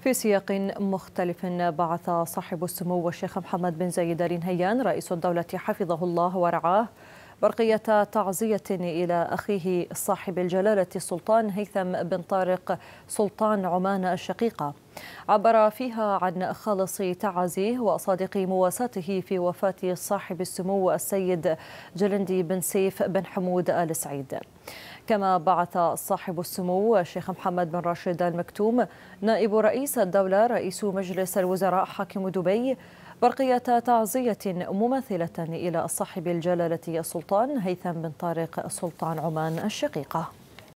في سياق مختلف بعث صاحب السمو الشيخ محمد بن زايد آل نهيان رئيس الدولة حفظه الله ورعاه برقية تعزية إلى أخيه صاحب الجلالة السلطان هيثم بن طارق سلطان عمان الشقيقة. عبر فيها عن خالص تعازيه وصادق مواساته في وفاة صاحب السمو السيد جلندي بن سيف بن حمود آل سعيد. كما بعث صاحب السمو الشيخ محمد بن راشد المكتوم نائب رئيس الدولة رئيس مجلس الوزراء حاكم دبي برقية تعزية مماثلة إلى صاحب الجلالة السلطان هيثم بن طارق سلطان عمان الشقيقة.